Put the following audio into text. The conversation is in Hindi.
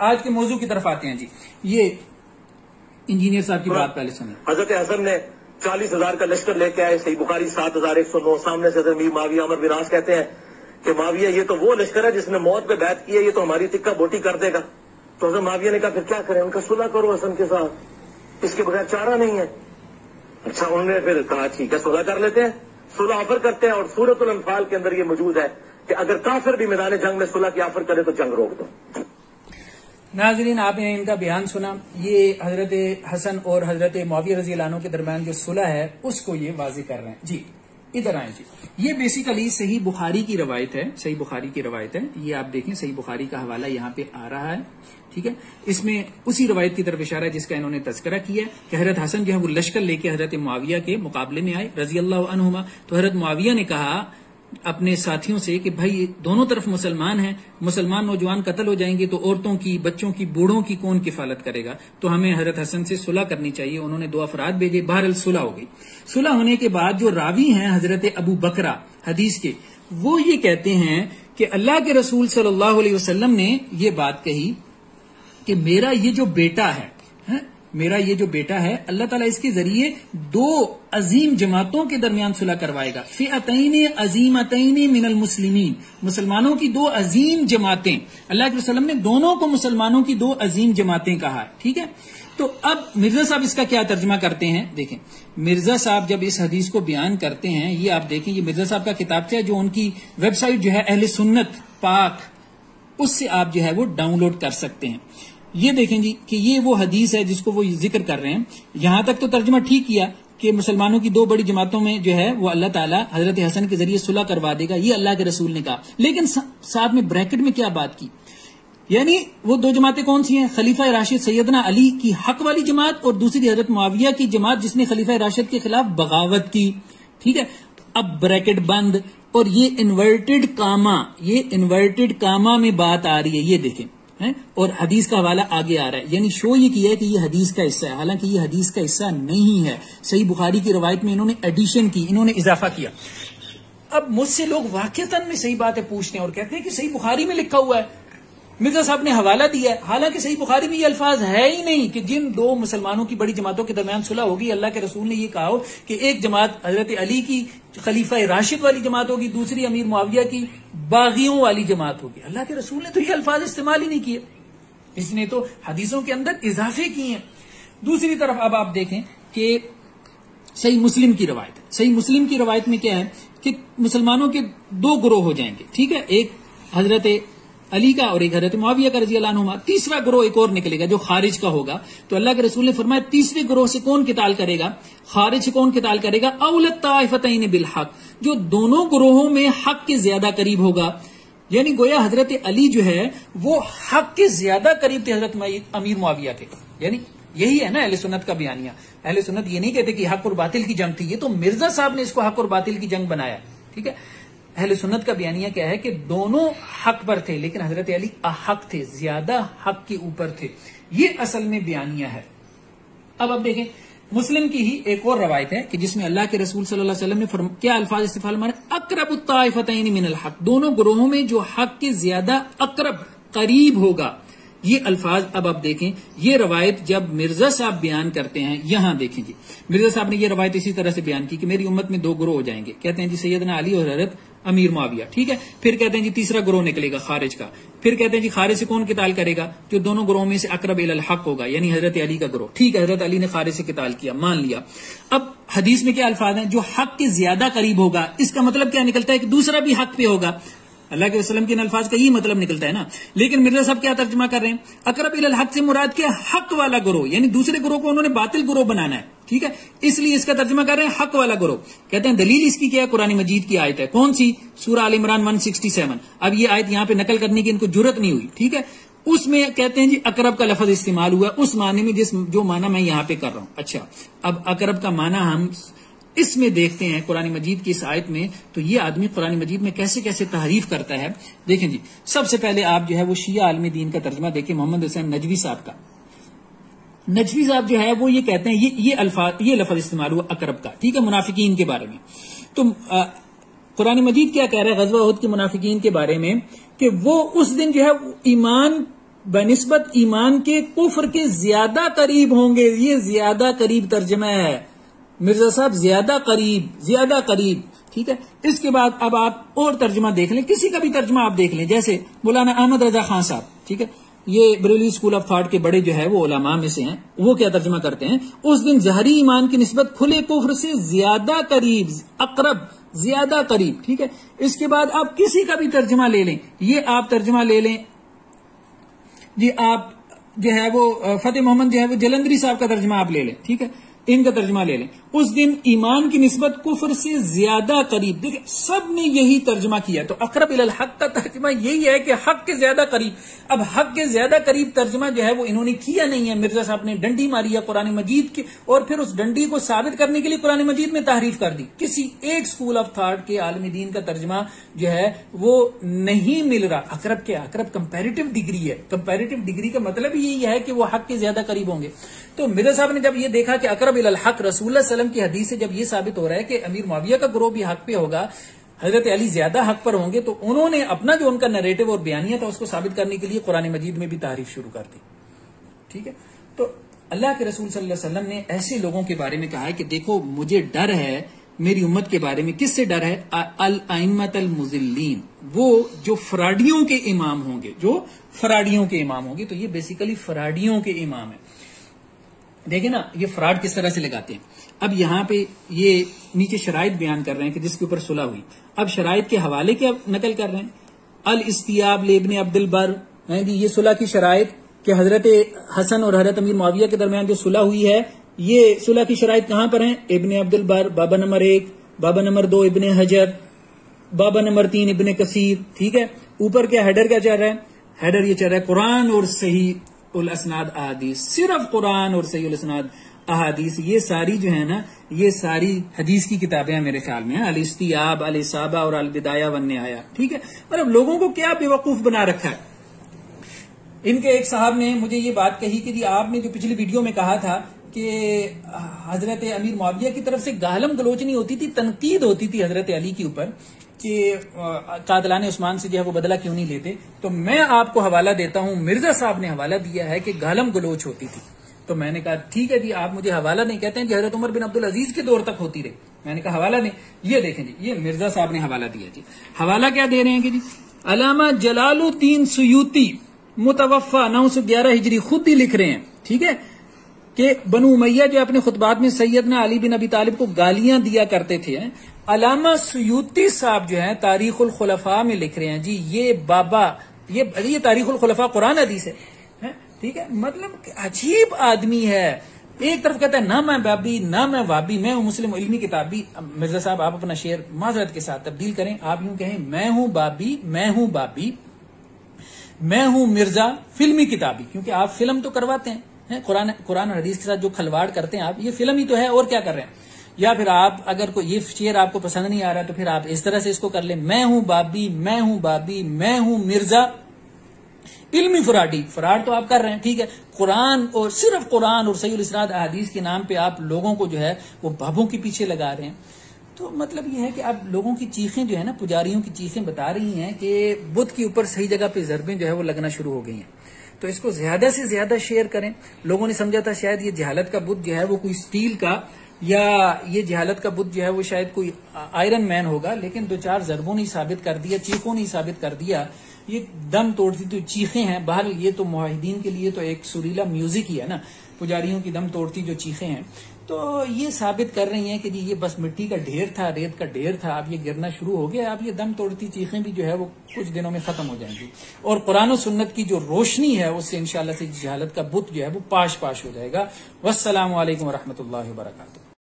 आज के मौजू की तरफ़ आते हैं जी। ये इंजीनियर साहब की बात पहले सुने। हज़रत हसन ने चालीस हज़ार का लश्कर लेके आए सही बुखारी सात हज़ार एक सौ नौ सामने से मीर माविया अमर विराज कहते हैं कि माविया ये तो वो लश्कर है जिसने मौत पे बैत की है ये तो हमारी तिक्का बोटी कर देगा। तो हज़रत माविया ने कहा फिर क्या करें? उनका सुलह करो हसन के साथ। इसके बगैर चारा नहीं है। अच्छा उन्होंने फिर कहा ठीक है सुलह कर लेते हैं। सुलह ऑफ़र करते हैं और सूरत अनफाल के अंदर ये मौजूद है कि अगर काफिर भी मैदान जंग में सुलह की ऑफ़र करे तो जंग रोक दो। नाजरीन, आपने इनका बयान सुना। ये हज़रत हसन और हज़रत मुआविया रज़ी अलानो के दरमियान जो सुलह है, उसको ये वाजी कर रहे हैं। जी, इधर आए जी। ये बेसिकली सही बुखारी की रवायत है, सही बुखारी की रवायत है। ये आप देखें, सही बुखारी का हवाला यहाँ पे आ रहा है, ठीक है? इसमें उसी रवायत की तरफ़ इशारा है जिसका इन्होंने तस्करा किया है कि हज़रत हसन जो है, वो लश्कर लेके हज़रत मुआविया के मुकाबले में आए रज़ी अल्लाह तो हज़रत मुआविया ने कहा अपने साथियों से कि भाई दोनों तरफ़ मुसलमान हैं मुसलमान नौजवान कत्ल हो जाएँगे तो औरतों की बच्चों की बूढ़ों की कौन किफालत करेगा? तो हमें हज़रत हसन से सुलह करनी चाहिए। उन्होंने दो अफराद भेजे बहरल सुलह हो गई। सुलह होने के बाद जो रावी हैं हज़रत अबू बकरा हदीस के वो ये कहते हैं कि अल्लाह के रसूल सल्लल्लाहु अलैहि वसल्लम ने ये बात कही कि मेरा ये जो बेटा है, मेरा ये जो बेटा है, अल्लाह ताला इसके ज़रिए दो अजीम जमातों के दरमियान सुलह करवाएगा। फिअतईन अजीमतईन मिनल मुस्लिमीन। मुसलमानों की दो अजीम जमातें। अल्लाह के वसल्लम ने दोनों को मुसलमानों की दो अजीम जमातें कहा ठीक है? तो अब मिर्ज़ा साहब इसका क्या तर्जमा करते हैं? देखें, मिर्ज़ा साहब जब इस हदीस को बयान करते हैं, ये आप देखें, ये मिर्ज़ा साहब का किताब है? जो उनकी वेबसाइट जो है, अहले सुन्नत पाक, उससे आप जो है वो डाउनलोड कर सकते हैं। ये देखें जी कि ये वो हदीस है जिसको वो ज़िक्र कर रहे हैं। यहाँ तक तो तर्जमा ठीक किया कि मुसलमानों की दो बड़ी जमातों में जो है वो अल्लाह ताला हज़रत हसन के ज़रिए सुलह करवा देगा, ये अल्लाह के रसूल ने कहा। लेकिन साथ में ब्रैकेट में क्या बात की? यानी वो दो जमातें कौन सी हैं? खलीफा राशिद सैदना अली की हक वाली जमात और दूसरी हज़रत मुआविया की जमात जिसने खलीफा राशिद के खिलाफ बगावत की। ठीक है? अब ब्रैकेट बंद और ये इन्वर्टेड कामा ये इन्वर्टेड कामा में बात आ रही है, ये देखें। है, और हदीस का हवाला आगे आ रहा है। यानी शो ये किया है कि ये हदीस का हिस्सा है। हालाँकि ये हदीस का हिस्सा नहीं है। सही बुखारी की रवायत में इन्होंने एडिशन की, इन्होंने इजाफा किया। अब मुझसे लोग वाक्यतन में सही बातें पूछते हैं और कहते हैं कि सही बुखारी में लिखा हुआ है। मिर्ज़ा साहब ने हवाला दिया है। हालाँकि सही बुखारी में ये अल्फाज है ही नहीं कि जिन दो मुसलमानों की बड़ी जमातों के दरमियान सुलह होगी, अल्लाह के रसूल ने ये कहा हो कि एक जमात हज़रत अली की, खलीफा राशिद वाली जमात होगी, दूसरी अमीर मुआविया की बागियों वाली जमात होगी। अल्लाह के रसूल ने तो ये अल्फाज इस्तेमाल ही नहीं किए। इसने तो हदीसों के अंदर इजाफे किए हैं। दूसरी तरफ़ अब आप देखें कि सही मुस्लिम की रवायत सही मुस्लिम की रवायत में क्या है कि मुसलमानों के दो ग्रोह हो जाएँगे। ठीक है, एक हज़रत अली का और एक हज़रत माविया का रज़ी अल्लाह तीसरा ग्रोह एक और निकलेगा जो खारिज का होगा। तो अल्लाह के रसूल ने फरमाया, तीसरे ग्रोह से कौन किताल करेगा? खारिज से कौन किताल करेगा? अवलत ताइफतईन बिल हक जो दोनों ग्रोहों में हक के ज़्यादा करीब होगा। यानी गोया हज़रत अली जो है, वो हक के ज़्यादा करीब थे हज़रत अमीर मुआविया के। यानी यही है ना अहले सुन्नत का बयानिया। अहले सुन्नत ये नहीं कहते कि हक और बातिल की जंग थी। ये तो मिर्ज़ा साहब ने इसको हक और बातिल की जंग बनाया। ठीक है? अहले सुन्नत का बयानिया क्या है कि दोनों हक पर थे, लेकिन हज़रत अली अहक थे, ज़्यादा हक के ऊपर थे। ये असल में बयानिया है। अब अब देखें, मुस्लिम की ही एक और रवायत है कि जिसमें अल्लाह के रसूल सल्लल्लाहु अलैहि वसल्लम ने क्या अल्फाज इस्तेफाल मारे? अकरब ताइफतैन मिनल हक। दोनों ग्रोहों में जो हक के ज़्यादा अकरब, करीब होगा। ये अल्फाज अब आप देखें, ये रवायत जब मिर्ज़ा साहब बयान करते हैं, यहाँ देखें जी मिर्ज़ा साहब ने यह रवायत इसी तरह से बयान की कि मेरी उम्मत में दो ग्रोह हो जाएँगे। कहते हैं जी, सैयदना अली और हज़रत अमीर माविया ठीक है? फिर कहते हैं जी तीसरा ग्रोह निकलेगा खारिज का। फिर कहते हैं जी खारिज से कौन किताल करेगा? जो दोनों ग्रोह में से अकरब इल हक होगा, यानी हज़रत अली का ग्रोह। ठीक है, हज़रत अली ने खारिज से किताल किया, मान लिया। अब हदीस में क्या अल्फाज हैं? जो हक के ज़्यादा करीब होगा, इसका मतलब क्या निकलता है? कि दूसरा भी हक पे होगा। अल्लाह के वसलम के अल्फाज का यही मतलब निकलता है ना? लेकिन मिर्ज़ा साहब क्या तर्जमा कर रहे हैं? अकरब इल हक से मुराद के हक वाला ग्रोह, यानी दूसरे ग्रोह को उन्होंने बातिल ग्रोह बनाना है। ठीक है? इसलिए इसका तर्जमा कर रहे हैं हक वाला ग्रोह कहते हैं, दलील इसकी क्या है? कुरानी मजीद की आयत है। कौन सी? Surah Aal Imran one sixty seven अब ये आयत यहाँ पर नकल करने की इनको ज़रूरत नहीं हुई, ठीक है? उसमें कहते हैं जी, अकरब का लफज इस्तेमाल हुआ। उस माने में जिस, जो माना मैं यहाँ पे कर रहा हूँ। अच्छा अब अकरब का माना हम इसमें देखते हैं कुरानी मजीद की इस आयत में तो ये आदमी कुरानी मजीद में कैसे कैसे तहरीफ करता है? देखें जी, सबसे पहले आप जो है वो शिया आलमी दीन का तर्जमा देखें, मोहम्मद हुसैन नजवी साहब का। नजवी साहब जो है, वो ये कहते हैं, ये ये अल्फाज ये लफज इस्तेमाल हुआ अकरब का, ठीक है, मुनाफिकीन के बारे में। तो कुरानी मजीद क्या कह रहा है, गजवा के मुनाफिकीन के बारे में, कि वो उस दिन जो है ईमान, बनस्बत ईमान के कुफर के ज़्यादा करीब होंगे। ये ज़्यादा करीब तर्जमा है। मिर्ज़ा साहब, ज़्यादा करीब ज़्यादा करीब, ठीक है? इसके बाद अब आप और तर्जमा देख लें, किसी का भी तर्जमा आप देख लें, जैसे मौलाना अहमद रजा खान साहब, ठीक है? ये बरेली स्कूल ऑफ़ थॉट के बड़े जो है वो ओलामा में से हैं, वो क्या तर्जमा करते हैं? उस दिन जहरी ईमान की नस्बत खुले कुफर से ज़्यादा करीब, अकरब, ज़्यादा करीब, ठीक है? इसके बाद आप किसी का भी तर्जमा ले लें, ये आप तर्जमा ले लें। जी, आप जो है वो फतेह मोहम्मद जो है वो जलंधरी साहब का तर्जमा आप ले लें, ठीक है? इनका तर्जमा ले लें। उस दिन ईमान की नस्बत कुफर से ज़्यादा करीब। देखिए, सबने यही तर्जमा किया। तो अकरब इल हक का तर्जमा यही है कि हक के ज़्यादा करीब। अब हक के ज़्यादा करीब तर्जमा जो है वो इन्होंने किया नहीं है। मिर्ज़ा साहब ने डंडी मारी है कुरान मजीद की और फिर उस डंडी को साबित करने के लिए कुरान मजीद में तारीफ़ कर दी। किसी एक स्कूल ऑफ़ थॉट के आलमी दीन का तर्जमा जो है वो नहीं मिल रहा। अकरब के, अकरब कंपेरेटिव डिग्री है। कंपेरेटिव डिग्री का मतलब यही है कि वो हक के ज़्यादा करीब होंगे। तो मिर्ज़ा साहब ने जब ये देखा कि अकरब इल हक रसूल सलम की हदीस से जब ये साबित हो रहा है कि अमीर माविया का ग्रोह भी हक पे होगा हज़रत अली ज़्यादा हक पर होंगे तो उन्होंने अपना जो उनका नरेटिव और बयानिया था उसको साबित करने के लिए कुरान मजीद में भी तारीफ़ शुरू कर दी ठीक है तो अल्लाह के रसूल वसल्लम ने ऐसे लोगों के बारे में कहा है कि देखो मुझे डर है मेरी उम्मत के बारे में किससे डर है अल आइमत अल मुजिल्लीन वो जो फराडियों के इमाम होंगे जो फराडियों के इमाम होंगे तो ये बेसिकली फराडियों के इमाम है देखिए ना, ये फ्रॉड किस तरह से लगाते हैं? अब यहाँ पे ये नीचे शराइत बयान कर रहे हैं कि जिसके ऊपर सुलह हुई। अब शराइत के हवाले क्या नकल कर रहे हैं? अल इस्तियाब लेबन अब्दुल बर, है ये सुलह की शराइत कि हज़रत हसन और हज़रत अमीर माविया के दरमियान जो सुलह हुई है, ये सुलह की शराइत कहाँ पर है? इबन अब्दुल बर, बाबा नंबर एक, बाबा नंबर दो इबन हजर, बाबा नंबर तीन इबन कसीर, ठीक है? ऊपर क्या हेडर क्या चल रहा है? हेडर ये चल रहा है कुरान और सही असनाद अहादीस। सिर्फ़ कुरान और सही असनाद अहादीस, ये सारी जो है ना, ये सारी हदीस की किताबें हैं मेरे ख्याल में अलिस्तियाब अलिसाबा और अलबिदाया वन आया ठीक है? मतलब लोगों को क्या बेवकूफ़ बना रखा है? इनके एक साहब ने मुझे ये बात कही कि आपने जो पिछली वीडियो में कहा था कि हज़रत अमीर मुआविया की तरफ़ से गालम गलोच नहीं होती थी, तनकीद होती थी हज़रत अली के ऊपर कि कादलान उस्मान से जो है वो बदला क्यों नहीं लेते। तो मैं आपको हवाला देता हूँ, मिर्ज़ा साहब ने हवाला दिया है कि गालम गलोच होती थी। तो मैंने कहा, ठीक है जी, आप मुझे हवाला नहीं कहते हैं, जी, हज़रत उमर बिन अब्दुल अज़ीज़ के दौर तक होती रही। मैंने कहा, हवाला नहीं, ये देखें जी, ये मिर्ज़ा साहब ने हवाला दिया जी। हवाला क्या दे रहे हैं कि जी? अलामा जलालुद्दीन सुयूती मुतवफ़ा नौ सौ ग्यारह हिजरी खुद ही लिख रहे हैं, ठीक है? कि बनु मैया जो अपने खुतबात में सैयदना अली बिन अबी तालिब को गालियाँ दिया करते थे अलामा सयूती साहब जो है, तारीखुल खुलफा में लिख रहे हैं, जी, ये बाबा, ये ये तारीखुल खुलफा कुरान हदीस है ठीक है मतलब अजीब आदमी है। एक तरफ़ कहता है, ना मैं बाबी, ना मैं वाबी, मैं हूँ मुस्लिम इलमी किताबी मिर्ज़ा साहब, आप अपना शेर माजरत के साथ तब्दील करें, आप यूँ कहें, मैं हूँ बाबी, मैं हूँ बाबी, मैं हूँ मिर्ज़ा, फिल्मी किताबी, क्योंकि आप फ़िल्म तो करवाते हैं। कुरान कुरान और हदीस के साथ जो खलवाड़ करते हैं आप, ये फ़िल्म ही तो है, और क्या कर रहे हैं? या फिर आप, अगर कोई, ये शेर आपको पसंद नहीं आ रहा तो फिर आप इस तरह से इसको कर ले। मैं हूँ बाबी, मैं हूँ बाबी, मैं हूँ मिर्ज़ा। इल्मी फराडी, फराड तो आप कर रहे हैं, ठीक है? कुरान और सिर्फ़ कुरान और सही इसराद अहादीस के नाम पे आप लोगों को जो है, वो बाबों के पीछे लगा रहे हैं। तो मतलब ये है कि आप लोगों की चीखें जो है ना, पुजारियों की चीखें बता रही हैं कि बुद्ध के ऊपर सही जगह पे जरबें जो है, वो लगना शुरू हो गई हैं। तो इसको ज़्यादा से ज़्यादा शेयर करें। लोगों ने समझा था शायद ये जहालत का बुद्ध जो है वो कोई स्टील का या ये जहालत का बुद्ध जो है वो शायद कोई आयरन मैन होगा, लेकिन दो चार जरबों ने साबित कर दिया, चीखों ने साबित कर दिया। ये दम तोड़ती तो चीखे हैं। बाहर ये तो मुहिदीन के लिए तो एक सुरीला म्यूज़िक ही है ना। पुजारियों की दम तोड़ती जो चीखें हैं। तो ये साबित कर रही हैं कि जी, ये बस मिट्टी का ढेर था, रेत का ढेर था, अब ये गिरना शुरू हो गया, अब ये दम तोड़ती चीखें भी जो है वो कुछ दिनों में खत्म हो जाएँगी। और कुरान सुन्नत की जो रोशनी है, उससे इनशाला से जहालत का बुत जो है वो पाश पाश हो जाएगा। वसलाम वरहमतुल्लाह वरकू